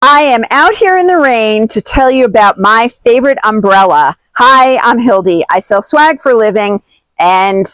I am out here in the rain to tell you about my favorite umbrella. Hi, I'm Hildee. I sell swag for a living and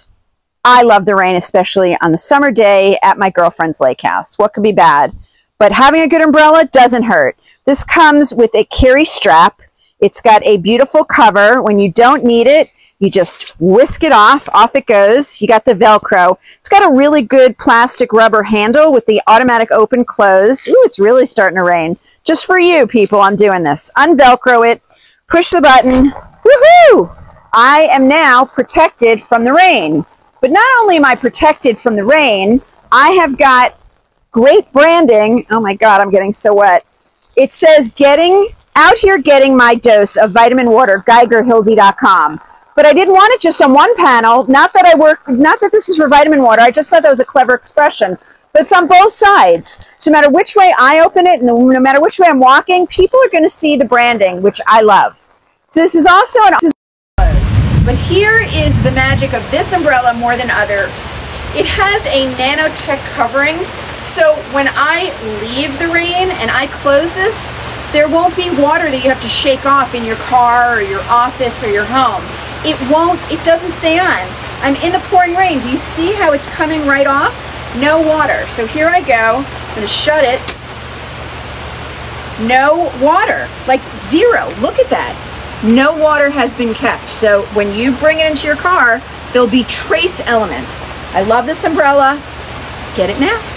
I love the rain, especially on the summer day at my girlfriend's lake house. What could be bad? But having a good umbrella doesn't hurt. This comes with a carry strap. It's got a beautiful cover. When you don't need it, you just whisk it off, off it goes. You got the Velcro. It's got a really good plastic rubber handle with the automatic open close. Ooh, it's really starting to rain. Just for you people, I'm doing this. Unvelcro it, push the button, woohoo! I am now protected from the rain. But not only am I protected from the rain, I have got great branding. Oh my God, I'm getting so wet. It says getting out here getting my dose of vitamin water, geigerhildy.com but I didn't want it just on one panel. Not that I work, not that this is for vitamin water. I just thought that was a clever expression. But it's on both sides. So no matter which way I open it, and no matter which way I'm walking, people are going to see the branding, which I love. So this is also an. But here is the magic of this umbrella more than others. It has a nanotech covering, so when I leave the rain and I close this, there won't be water that you have to shake off in your car or your office or your home it won't, it doesn't stay on. I'm in the pouring rain. Do you see how it's coming right off? No water. So here I go. I'm to shut it. No water, like zero. Look at that. No water has been kept. So when you bring it into your car, there'll be trace elements. I love this umbrella. Get it now.